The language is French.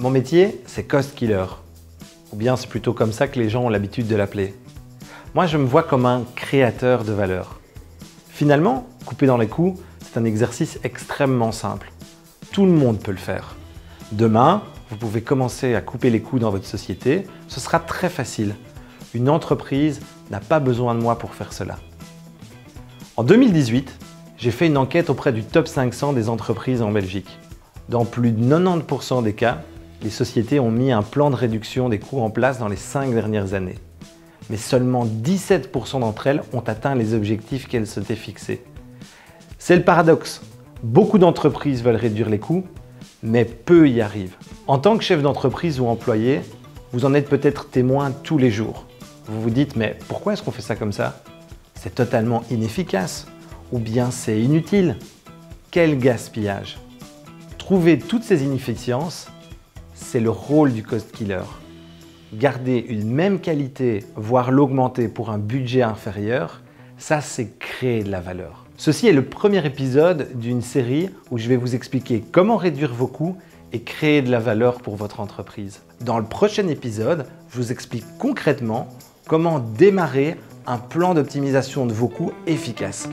Mon métier, c'est cost killer. Ou bien c'est plutôt comme ça que les gens ont l'habitude de l'appeler. Moi, je me vois comme un créateur de valeur. Finalement, couper dans les coûts, c'est un exercice extrêmement simple. Tout le monde peut le faire. Demain, vous pouvez commencer à couper les coûts dans votre société. Ce sera très facile. Une entreprise n'a pas besoin de moi pour faire cela. En 2018, j'ai fait une enquête auprès du top 500 des entreprises en Belgique. Dans plus de 90% des cas, les sociétés ont mis un plan de réduction des coûts en place dans les 5 dernières années. Mais seulement 17% d'entre elles ont atteint les objectifs qu'elles s'étaient fixés. C'est le paradoxe. Beaucoup d'entreprises veulent réduire les coûts, mais peu y arrivent. En tant que chef d'entreprise ou employé, vous en êtes peut-être témoin tous les jours. Vous vous dites, mais pourquoi est-ce qu'on fait ça comme ça? C'est totalement inefficace ou bien c'est inutile? Quel gaspillage Trouver toutes ces inefficiences, c'est le rôle du cost killer. Garder une même qualité, voire l'augmenter pour un budget inférieur, ça c'est créer de la valeur. Ceci est le premier épisode d'une série où je vais vous expliquer comment réduire vos coûts et créer de la valeur pour votre entreprise. Dans le prochain épisode, je vous explique concrètement comment démarrer un plan d'optimisation de vos coûts efficace.